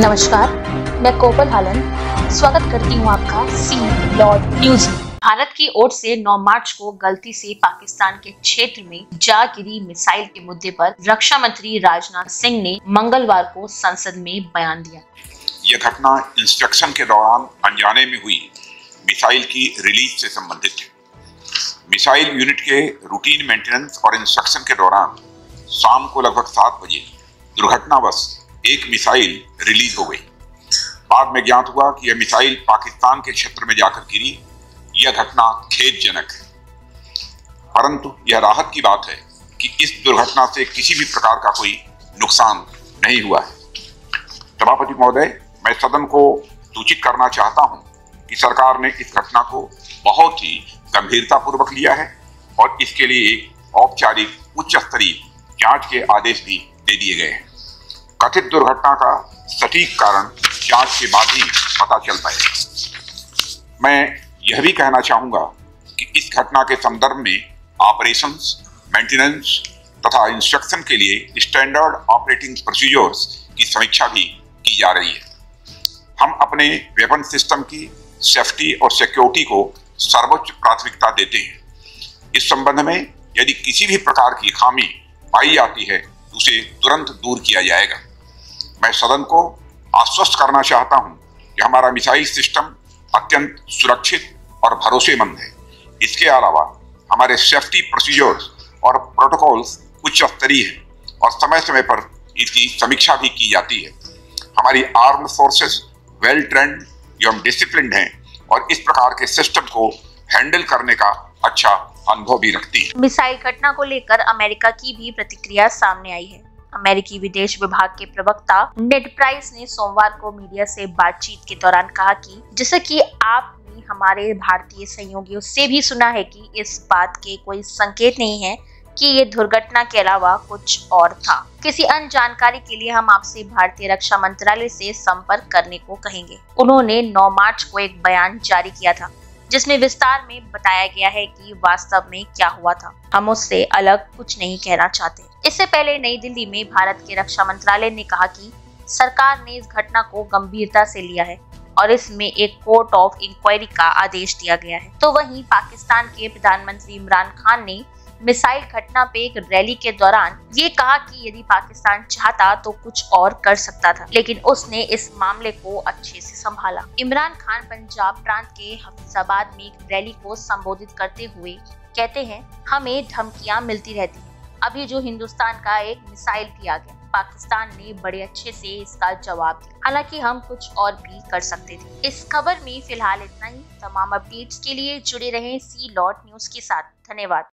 नमस्कार, मैं कोपल हालन। स्वागत करती हूँ आपका सी लॉर्ड न्यूज़ भारत की ओर से 9 मार्च को गलती से पाकिस्तान के क्षेत्र में जा गिरी मिसाइल के मुद्दे पर रक्षा मंत्री राजनाथ सिंह ने मंगलवार को संसद में बयान दिया। यह घटना इंस्ट्रक्शन के दौरान अनजाने में हुई। मिसाइल की रिलीज़ से संबंधित है। मिसाइल यूनिट के रूटीन मेंटेनेंस और इंस्ट्रक्शन के दौरान शाम को लगभग सात बजे दुर्घटनावश एक मिसाइल रिलीज़ हो गई। बाद में ज्ञात हुआ कि यह मिसाइल पाकिस्तान के क्षेत्र में जाकर गिरी। यह घटना खेदजनक है। परंतु यह राहत की बात है कि इस दुर्घटना से किसी भी प्रकार का कोई नुकसान नहीं हुआ है। सभापति महोदय, मैं सदन को सूचित करना चाहता हूँ कि सरकार ने इस घटना को बहुत ही गंभीरता पूर्वक लिया है और इसके लिए एक औपचारिक उच्च स्तरीय जाँच के आदेश भी दे दिए गए हैं। कथित दुर्घटना का सटीक कारण जाँच के बाद ही पता चल पाएगा। मैं यह भी कहना चाहूँगा कि इस घटना के संदर्भ में ऑपरेशंस मेंटेनेंस तथा इंस्ट्रक्शन के लिए स्टैंडर्ड ऑपरेटिंग प्रोसीजर्स की समीक्षा भी की जा रही है। हम अपने वेपन सिस्टम की सेफ्टी और सिक्योरिटी को सर्वोच्च प्राथमिकता देते हैं। इस संबंध में यदि किसी भी प्रकार की खामी पाई जाती है, उसे तुरंत दूर किया जाएगा। मैं सदन को आश्वस्त करना चाहता हूँ कि हमारा मिसाइल सिस्टम अत्यंत सुरक्षित और भरोसेमंद है। इसके अलावा हमारे सेफ्टी प्रोसीजर्स और प्रोटोकॉल्स उच्च स्तरीय है और समय समय पर इसकी समीक्षा भी की जाती है। हमारी आर्म फोर्सेस वेल ट्रेंड एवं डिसिप्लिन हैं और इस प्रकार के सिस्टम को हैंडल करने का अच्छा अनुभव भी रखती है। मिसाइल घटना को लेकर अमेरिका की भी प्रतिक्रिया सामने आई है। अमेरिकी विदेश विभाग के प्रवक्ता नेड प्राइस ने सोमवार को मीडिया से बातचीत के दौरान कहा कि जैसे कि आपने हमारे भारतीय सहयोगियों से भी सुना है कि इस बात के कोई संकेत नहीं है कि ये दुर्घटना के अलावा कुछ और था। किसी अन्य जानकारी के लिए हम आपसे भारतीय रक्षा मंत्रालय से संपर्क करने को कहेंगे। उन्होंने 9 मार्च को एक बयान जारी किया था। जिसमें विस्तार में बताया गया है कि वास्तव में क्या हुआ था। हम उससे अलग कुछ नहीं कहना चाहते। इससे पहले नई दिल्ली में भारत के रक्षा मंत्रालय ने कहा कि सरकार ने इस घटना को गंभीरता से लिया है और इसमें एक कोर्ट ऑफ़ इंक्वायरी का आदेश दिया गया है। तो वहीं पाकिस्तान के प्रधानमंत्री इमरान खान ने मिसाइल घटना पे एक रैली के दौरान ये कहा कि यदि पाकिस्तान चाहता तो कुछ और कर सकता था, लेकिन उसने इस मामले को अच्छे से संभाला। इमरान खान पंजाब प्रांत के हफीजाबाद में एक रैली को संबोधित करते हुए कहते हैं, हमें धमकियाँ मिलती रहती हैं। अभी जो हिंदुस्तान का एक मिसाइल दिया गया, पाकिस्तान ने बड़े अच्छे से इसका जवाब दिया। हालाँकि हम कुछ और भी कर सकते थे। इस खबर में फ़िलहाल इतना ही। तमाम अपडेट्स के लिए जुड़े रहें सी लॉट न्यूज़ के साथ। धन्यवाद।